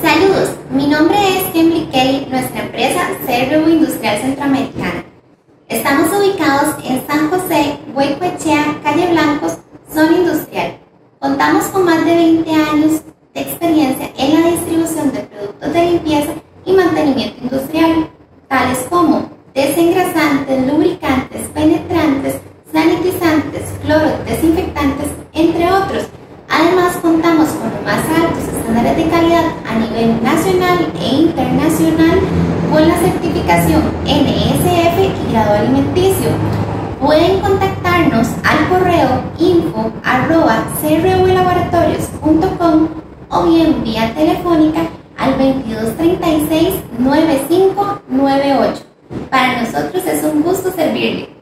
Saludos, mi nombre es Kimberly Kelly, nuestra empresa CRU Industrial Centroamericana. Estamos ubicados en San José, Huecoechea, Calle Blancos, zona industrial. Contamos con más de 20 años de experiencia en la distribución de productos de limpieza y mantenimiento industrial, tales como desengrasantes, lubricantes, penetrantes, sanitizantes, cloro, desinfectantes, entre otros. Además, contamos con los más altos estándares de a nivel nacional e internacional con la certificación NSF y grado alimenticio. Pueden contactarnos al correo info arroba o bien vía telefónica al 2236 9598. Para nosotros es un gusto servirle.